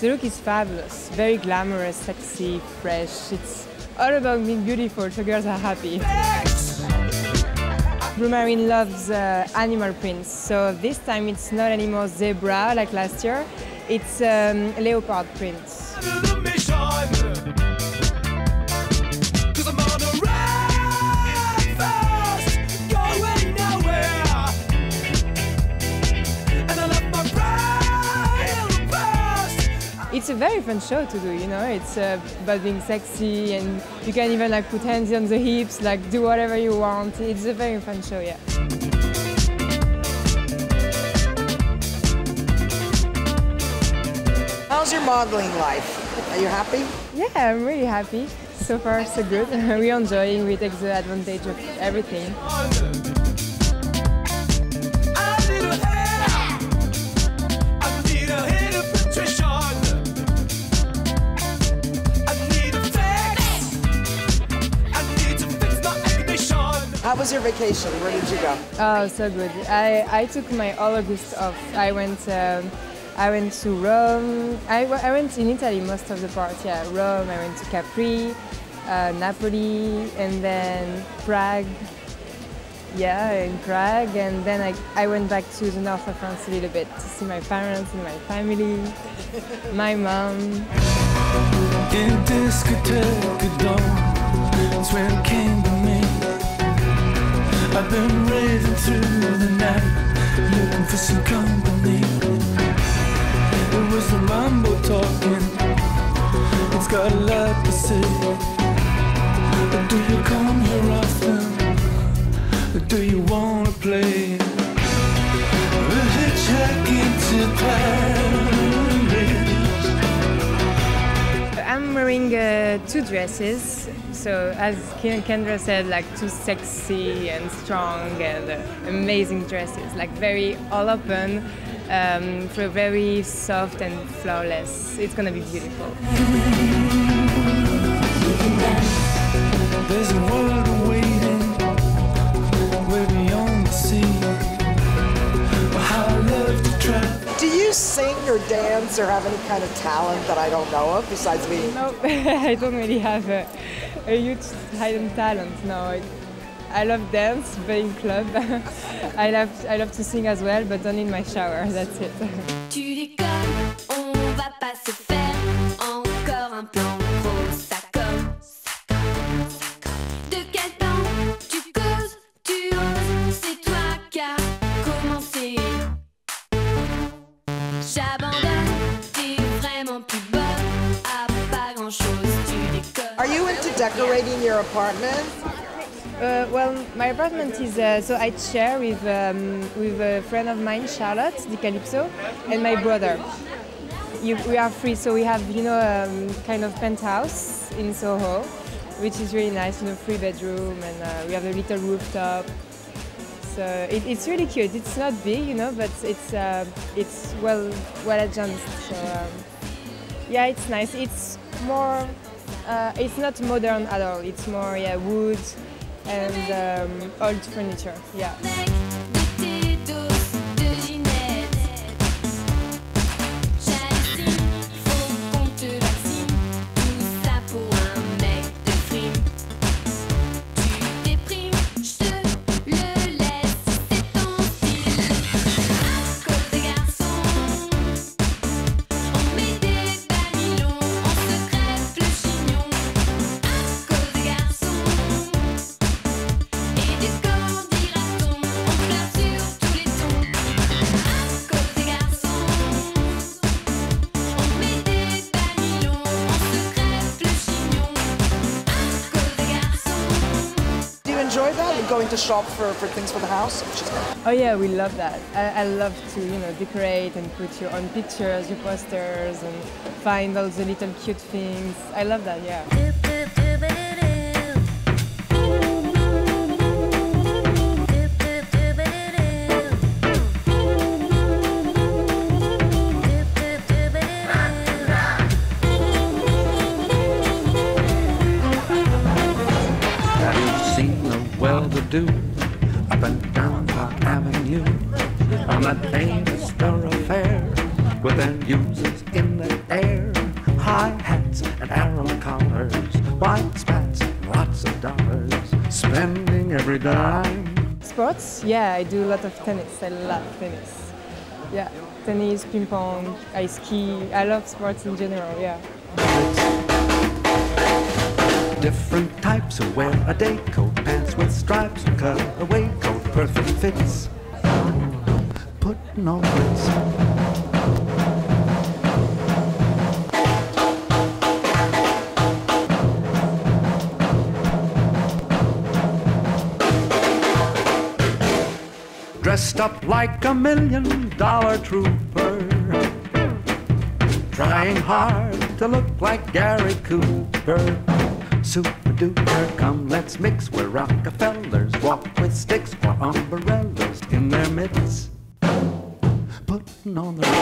The look is fabulous, very glamorous, sexy, fresh. It's all about being beautiful, so girls are happy. Blumarine loves uh, animal prints, so this time it's not anymore zebra like last year, it's um, leopard prints. It's a very fun show to do, you know. It's uh, about being sexy, and you can even like put hands on the hips, like do whatever you want. It's a very fun show, yeah. How's your modeling life? Are you happy? Yeah, I'm really happy. So far, so good. We're enjoying. We take the advantage of everything. How was your vacation? Where did you go? Oh, so good. I, I took my all August off. I went um, I went to Rome. I went in Italy most of the part. Yeah, Rome. I went to Capri, uh, Napoli, and then Prague. Yeah, in Prague, and then I, I went back to the north of France a little bit to see my parents and my family, my mom. I've been racing through the night, looking for some company. It was the mambo talking, it's got a lot to say. Do you come here often? Do you wanna play? We're hitchhiking to Paris. I'm wearing uh, two dresses. So as Ken- Kendra said, like two sexy and strong and uh, amazing dresses, like very all open, um, for very soft and flawless. It's gonna be beautiful. dance or have any kind of talent that I don't know of besides being? No, I don't really have a, a huge hidden talent. No, I, I love dance, but in club. I love I love to sing as well, but only in my shower. That's it. Decorating your apartment? Uh, well, my apartment is uh, so I share with um, with a friend of mine, Charlotte Di Calypso, and my brother. You, we are free, so we have you know um, kind of penthouse in Soho, which is really nice. You know, three bedroom, and uh, we have a little rooftop. So it, it's really cute. It's not big, you know, but it's uh, it's well well adjusted. So um, yeah, it's nice. It's more. Uh, it's not modern at all. It's more yeah wood and um, old furniture. Yeah. Going to shop for, for things for the house? Oh yeah, we love that. I, I love to you know decorate and put your own pictures, your posters, and find all the little cute things. I love that. Yeah. Well-to-do up and down Park Avenue on that famous thoroughfare with their users in the air, high hats and arrow collars, white spats and lots of dollars, spending every dime. Sports? Yeah, I do a lot of tennis. I love tennis. Yeah, tennis, ping pong, I ski. I love sports in general. Yeah. Different types who wear a day coat, pants with stripes, and cutaway coat, perfect fits. Putting on Ritz. Dressed up like a million dollar trooper trying hard to look like Gary Cooper. Super duper, come let's mix where Rockefellers walk with sticks or umbrellas in their midst. Putting on the.